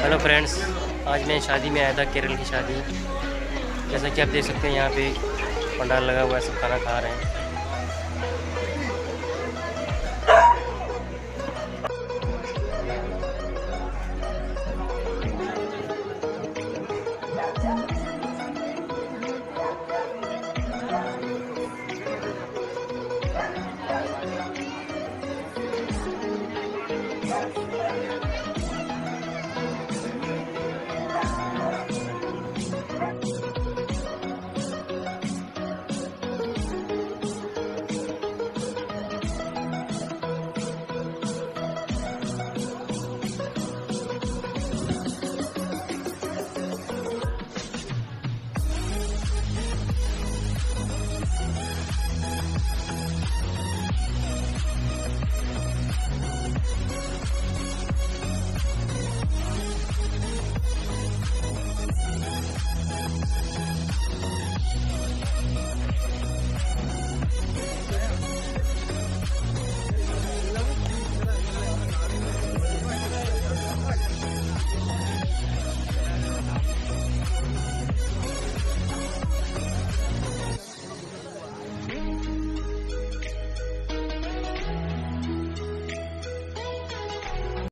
Hello friends, आज मैं शादी में आया था, केरल की शादी। जैसा कि आप देख सकते हैं, यहाँ पे पंडाल लगा हुआ है, सब खाना खा रहे हैं।